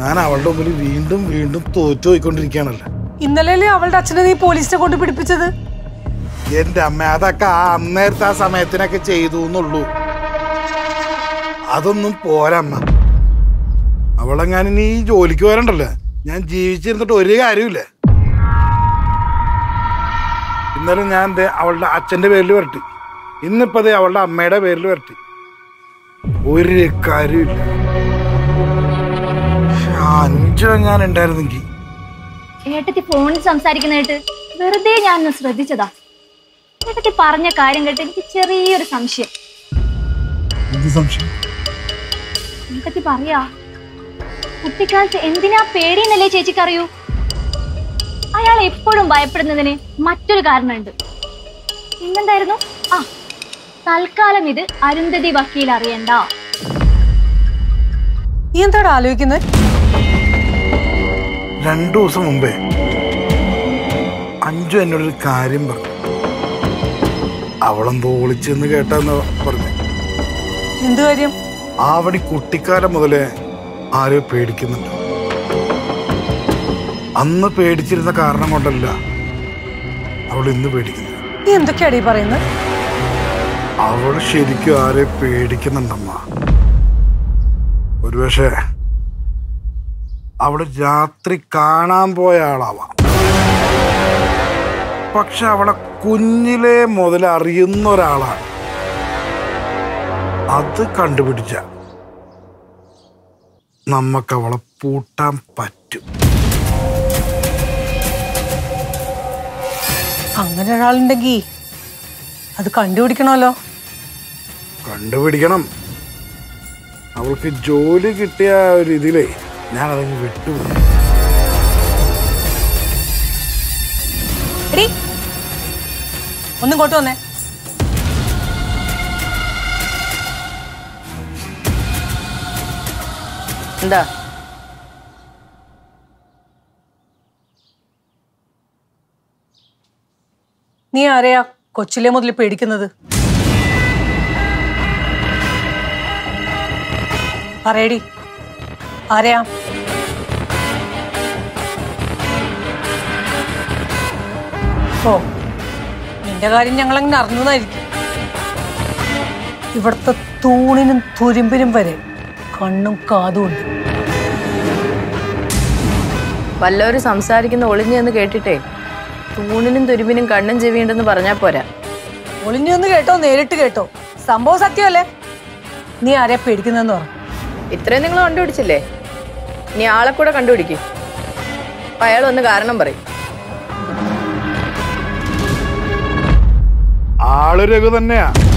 ഞാൻ അവളുടെ മുമ്പിൽ വീണ്ടും വീണ്ടും തോറ്റു പോയിക്കൊണ്ടിരിക്കുകയാണല്ലോ. ഇന്നലെയല്ലേ അവളുടെ അച്ഛനെ നീ പോലീസിനെ കൊണ്ട് പിടിപ്പിച്ചത്? എന്റെ അമ്മ അതൊക്കെ ആ അന്നേരത്തെ ആ സമയത്തിനൊക്കെ ചെയ്തു എന്നുള്ളൂ. അതൊന്നും പോരമ്മ അവളെങ്ങാനും നീ ജോലിക്ക് വരണ്ടല്ലോ ഞാൻ ജീവിച്ചിരുന്നിട്ട് ഒരു കാര്യമില്ല ഇന്നലെ ഞാൻ അവളുടെ അച്ഛന്റെ പേരിൽ വരട്ടി. ഇന്നിപ്പതേ അവളുടെ അമ്മയുടെ പേരിൽ വരട്ടി. ഒരു കാര്യമില്ല അഞ്ചെങ്ങാൻ ഉണ്ടായിരുന്നെങ്കിൽ ഏട്ടത്തി ഫോണിൽ സംസാരിക്കുന്നതായിട്ട് വെറുതെ ഞാൻ ശ്രദ്ധിച്ചതാ. ഏട്ടത്തി പറഞ്ഞ കാര്യം കേട്ട് എനിക്ക് ചെറിയൊരു സംശയം. എന്ത് സംശയം? ഏട്ടത്തി പറയാ കുട്ടിക്കാലത്ത് എന്തിനാ പേടിയെന്നല്ലേ ചേച്ചിക്ക് അറിയൂ? അയാൾ എപ്പോഴും ഭയപ്പെടുന്നതിന് മറ്റൊരു കാരണമുണ്ട്. പിന്നെന്തായിരുന്നു? ആ തൽക്കാലം ഇത് അരുന്ധതി വക്കീൽ അറിയണ്ട. നീ എന്താണ് ആലോചിക്കുന്നത് രണ്ടു ദിവസം മുമ്പേ അഞ്ചു എന്നോടൊരു കാര്യം പറഞ്ഞു. അവളെന്തോ ഒളിച്ചെന്ന് കേട്ടെന്ന് പറഞ്ഞു. എന്ത് കാര്യം? ആവടി കുട്ടിക്കാലം മുതലേ ആരോ പേടിക്കുന്നുണ്ട്. അന്ന് പേടിച്ചിരുന്ന കാരണം കൊണ്ടല്ല അവൾ ഇന്ന് പേടിക്കുന്നു നീ എന്തൊക്കെയാണ് ഈ പറയുന്നത് അവൾ ശരിക്കും ആരെ പേടിക്കുന്നുണ്ടമ്മ? ഒരുപക്ഷെ അവൾ രാത്രി കാണാൻ പോയ ആളാവാം. പക്ഷെ അവളെ കുഞ്ഞിലെ മുതൽ അറിയുന്ന ഒരാളാണ്. അത് കണ്ടുപിടിച്ച നമുക്ക് അവളെ പൂട്ടാൻ പറ്റും. അങ്ങനെ ഒരാളുണ്ടെങ്കി അത് കണ്ടുപിടിക്കണമല്ലോ. കണ്ടുപിടിക്കണം. അവൾക്ക് ജോലി കിട്ടിയ ഒരു ഇതിലേ ഞാൻ അതങ്ങ് വിട്ടുപോയി ഒന്നും കൊണ്ടു വന്നേ. എന്താ? നീ ആരെയാ കൊച്ചിലെ മുതൽ പേടിക്കുന്നത്? പറയടി ആരെയാ? ഓ നിന്റെ കാര്യം ഞങ്ങൾ അങ്ങനെ അറിഞ്ഞതായിരിക്കും ഇവിടുത്തെ തൂണിനും തുരുമ്പിനും വരെ കണ്ണും കാതും ഉണ്ട്. വല്ലവരും സംസാരിക്കുന്ന ഒളിഞ്ഞു എന്ന് കേട്ടിട്ടേ തൂണിനും തുരുമ്പിനും കണ്ണും ചെവിയുണ്ടെന്ന് പറഞ്ഞാൽ പോരാ. ഒളിഞ്ഞു എന്ന് കേട്ടോ നേരിട്ട് കേട്ടോ. സംഭവം സത്യമല്ലേ? നീ ആരെ പേടിക്കുന്നെന്ന് പറഞ്ഞു ഇത്രയും നിങ്ങൾ കണ്ടുപിടിച്ചില്ലേ? നീ ആളെ കൂടെ കണ്ടുപിടിക്കും. ഒന്ന് കാരണം പറയും. ആൾ തന്നെയാ.